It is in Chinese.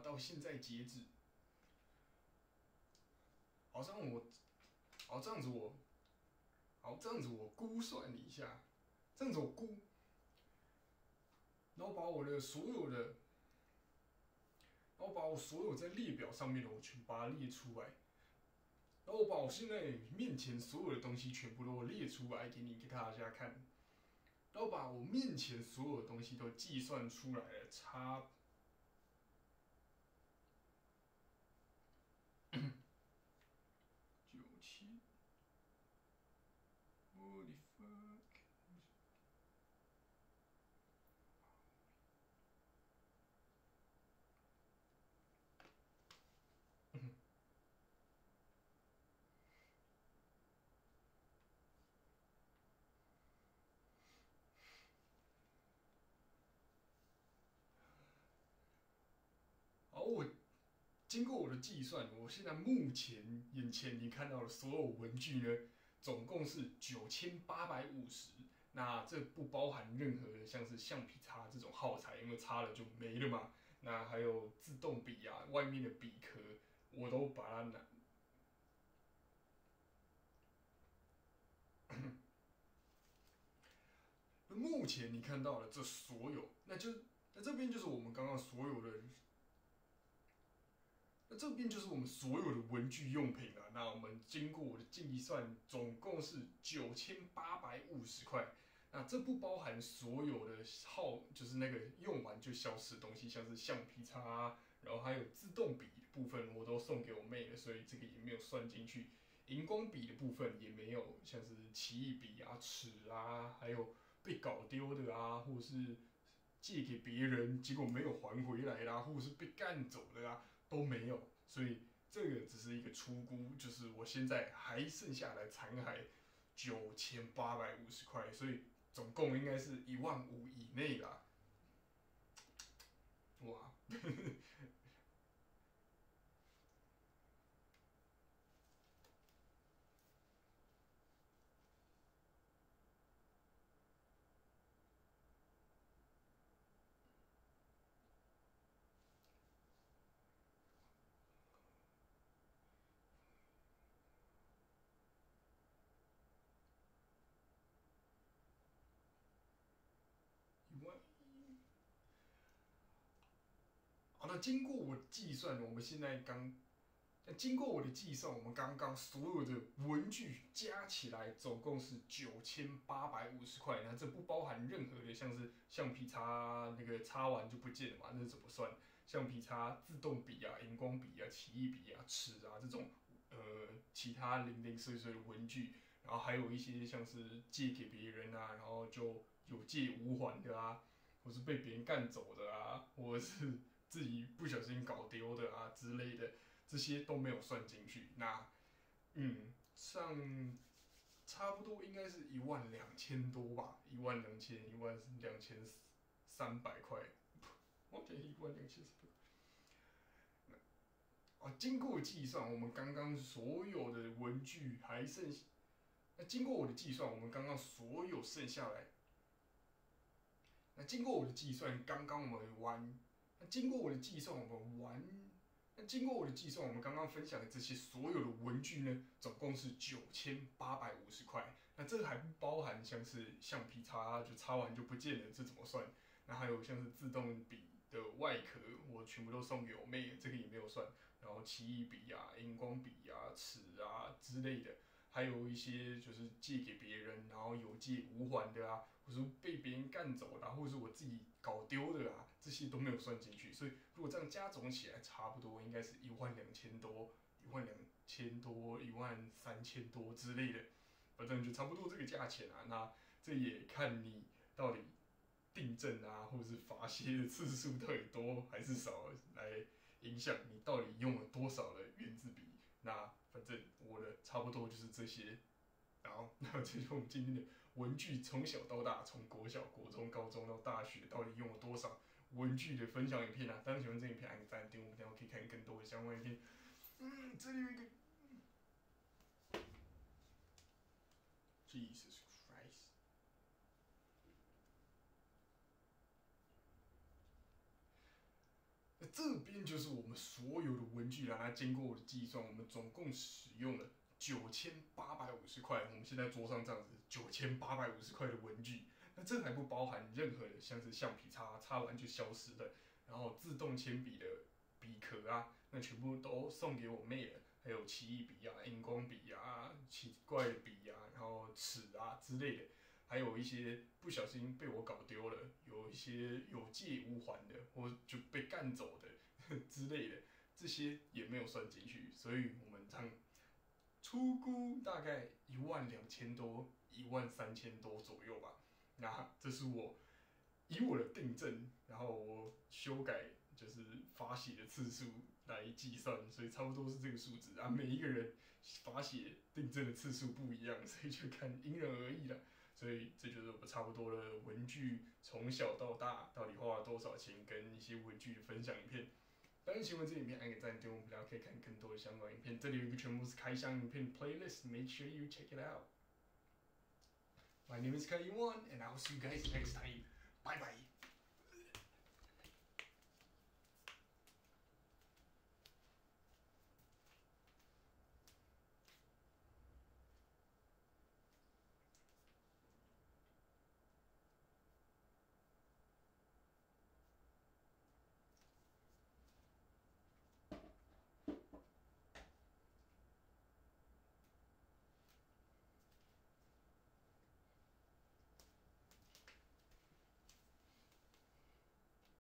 到现在截止，好像我，好这样子我，好这样子我估算一下，这样子我估，然后把我的所有的，然后把我所有在列表上面的我全把它列出来，然后我把我现在面前所有的东西全部都列出来给你给大家看，然后把我面前所有的东西都计算出来了，差。九七，What the fuck？好，我经过我的计算，我现在目前眼前你看到的所有文具呢，总共是九千八百五十。那这不包含任何的像是橡皮擦这种耗材，因为擦了就没了嘛。那还有自动笔啊，外面的笔壳我都把它拿。目前你看到的这所有，那就那这边就是我们刚刚所有的。那这边就是我们所有的文具用品了。那我们经过我的计算，总共是九千八百五十块。那这不包含所有的耗，就是那个用完就消失的东西，像是橡皮擦，然后还有自动笔的部分，我都送给我妹了，所以这个也没有算进去。荧光笔的部分也没有，像是奇异笔啊、尺啊，还有被搞丢的啊，或者是借给别人结果没有还回来啦，或者是被干走的啊。都没有，所以这个只是一个初估，就是我现在还剩下来残骸九千八百五十块，所以总共应该是一万五以内啦。哇！经过我计算，我们现在刚，经过我的计算，我们刚刚所有的文具加起来总共是九千八百五十块，那这不包含任何的，像是橡皮擦那个擦完就不见了嘛？那怎么算？橡皮擦、自动笔啊、荧光笔啊、奇异笔啊、尺啊这种，呃，其他零零碎碎的文具，然后还有一些像是借给别人啊，然后就有借无还的啊，或是被别人干走的啊，或者是。自己不小心搞丢的啊之类的，这些都没有算进去。那，嗯，上差不多应该是一万两千多吧，一万两千，一万两千三百块，我觉得一万两千三百。啊，经过计算，我们刚刚所有的文具还剩，那经过我的计算，我们刚刚所有剩下来，那经过我的计算，刚刚我们玩。那经过我的计算，我们完。那经过我的计算，我们刚刚分享的这些所有的文具呢，总共是九千八百五十块。那这个还不包含像是橡皮擦，就擦完就不见了，这怎么算？那还有像是自动笔的外壳，我全部都送给我妹，这个也没有算。然后奇异笔啊、荧光笔啊、尺啊之类的。还有一些就是借给别人，然后有借无还的啊，或者被别人干走的，或是我自己搞丢的啊，这些都没有算进去。所以如果这样加总起来，差不多应该是一万两千多、一万两千多、一万三千多之类的，反正就差不多这个价钱啊。那这也看你到底订正啊，或者是罚写的次数到底多还是少，来影响你到底用了多少的原子笔。那反正我的差不多就是这些，然后那这是我们今天的文具，从小到大，从国小、国中、高中到大学，到底用了多少文具的分享影片啊？当然喜欢这影片，按个赞，订阅我们，然后可以看更多的相关影片。嗯，这里有一个这边就是我们所有的文具啦。经过我的计算，我们总共使用了九千八百五十块。我们现在桌上这样子，九千八百五十块的文具。那这还不包含任何的，像是橡皮擦擦完就消失的，然后自动铅笔的笔壳啊，那全部都送给我妹了。还有奇异笔啊、荧光笔啊、奇怪的笔啊，然后尺啊之类的，还有一些不小心被我搞丢了，有一些有借无还的，或就被干走的之类的，这些也没有算进去，所以我们这样出估大概一万两千多、一万三千多左右吧。那这是我以我的订正，然后我修改就是发写的次数。来计算，所以差不多是这个数字啊。每一个人发写订正的次数不一样，所以就看因人而异了。所以这就是我差不多的文具从小到大到底花了多少钱，跟一些文具的分享影片。当然喜欢这影片，按个赞，对我们大家可以看更多的相关影片。这里有一个全部是开箱影片 playlist，make sure you check it out。My name is Kai Yuan，and I'll see you guys next time. Bye bye.